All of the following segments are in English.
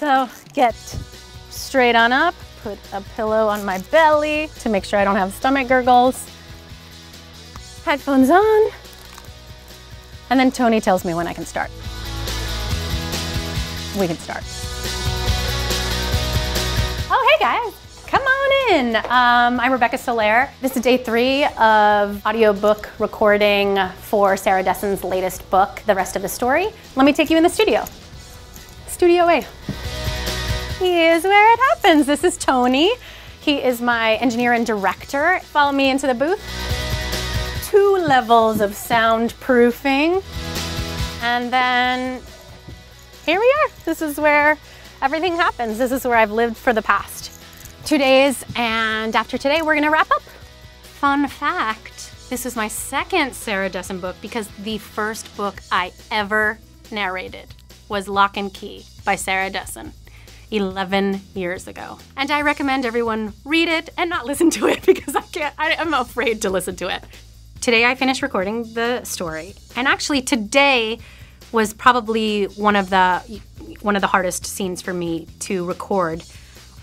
So get straight on up, put a pillow on my belly to make sure I don't have stomach gurgles. Headphones on. And then Tony tells me when I can start. We can start. Oh, hey guys. Come on in. Um, I'm Rebecca Soler. This is day three of audiobook recording for Sarah Dessen's latest book, The Rest of the Story. Let me take you in the studio. Studio A. Here's where it happens. This is Tony. He is my engineer and director. Follow me into the booth. Two levels of soundproofing. And then here we are. This is where everything happens. This is where I've lived for the past two days, and after today, we're gonna wrap up. Fun fact, this is my second Sarah Dessen book because the first book I ever narrated was Lock and Key by Sarah Dessen. 11 years ago. And I recommend everyone read it and not listen to it because I can't, I, am afraid to listen to it. Today I finished recording the story. And actually today was probably one of the one of the hardest scenes for me to record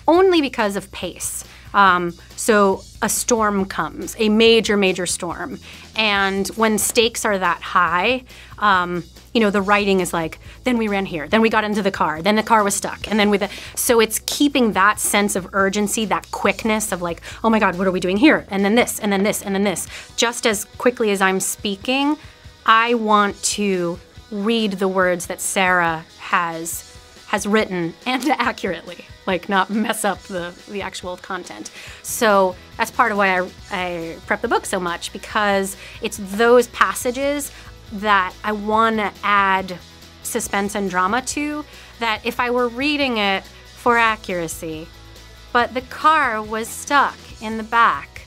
only because of pace. Um, so a storm comes, a major, major storm. And when stakes are that high, um, you know, the writing is like, then we ran here, then we got into the car, then the car was stuck, and then with the, so it's keeping that sense of urgency, that quickness of like, oh my God, what are we doing here? And then this, and then this, and then this. Just as quickly as I'm speaking, I want to read the words that Sarah has has written and accurately like not mess up the, the actual content. So that's part of why I, I prep the book so much because it's those passages that I want to add suspense and drama to that if I were reading it for accuracy, but the car was stuck in the back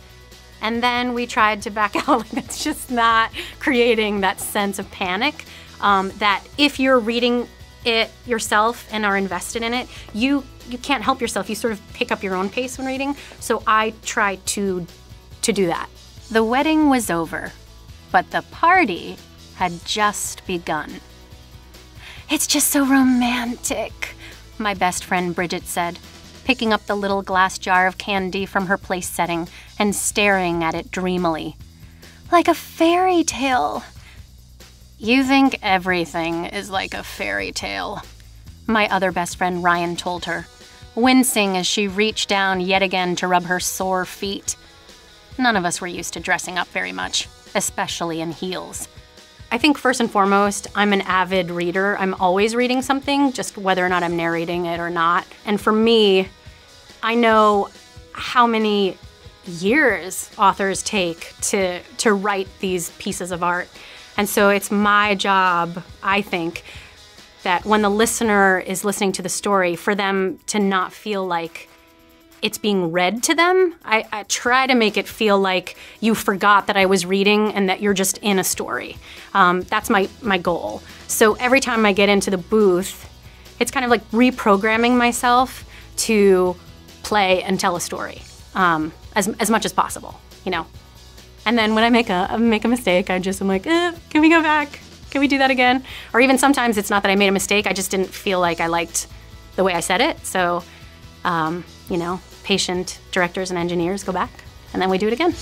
and then we tried to back out, like it's just not creating that sense of panic um, that if you're reading it yourself and are invested in it, you you can't help yourself. You sort of pick up your own pace when reading. So I try to to do that. The wedding was over, but the party had just begun. It's just so romantic, my best friend Bridget said, picking up the little glass jar of candy from her place setting and staring at it dreamily. Like a fairy tale. You think everything is like a fairy tale, my other best friend Ryan told her, wincing as she reached down yet again to rub her sore feet. None of us were used to dressing up very much, especially in heels. I think first and foremost, I'm an avid reader. I'm always reading something, just whether or not I'm narrating it or not. And for me, I know how many years authors take to to write these pieces of art. And so it's my job, I think, that when the listener is listening to the story, for them to not feel like it's being read to them. I, I, try to make it feel like you forgot that I was reading and that you're just in a story. Um, that's my, my goal. So every time I get into the booth, it's kind of like reprogramming myself to play and tell a story um, as, as much as possible, you know. And then when I make a make a mistake, I just am like, eh, can we go back? Can we do that again? Or even sometimes it's not that I made a mistake, I just didn't feel like I liked the way I said it. So, um, you know, patient directors and engineers go back, and then we do it again.